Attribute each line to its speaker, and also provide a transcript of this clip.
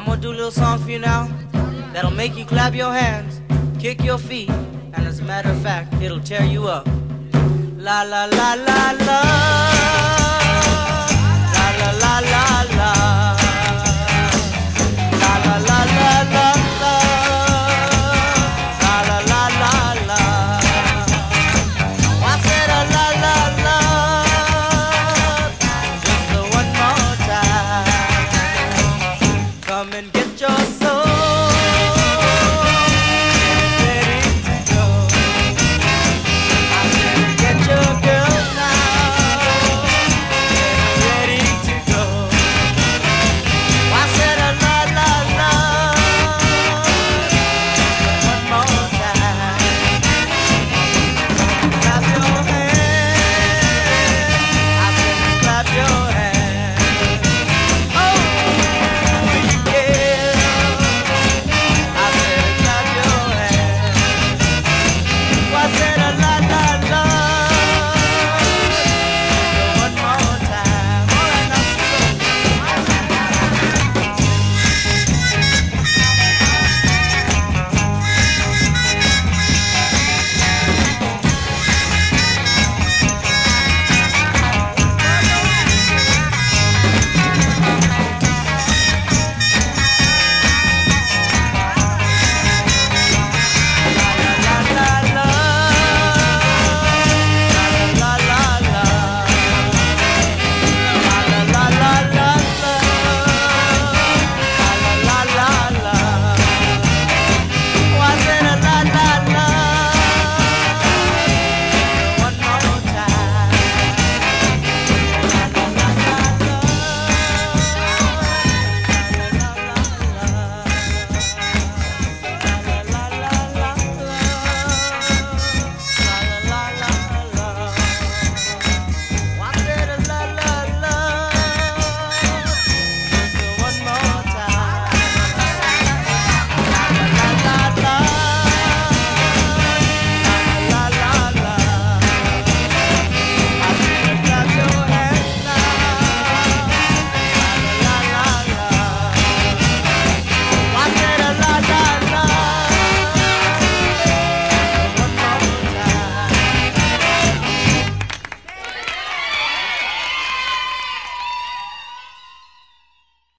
Speaker 1: I'm gonna do a little song for you now that'll make you clap your hands, kick your feet, and as a matter of fact, it'll tear you up. La la la la la.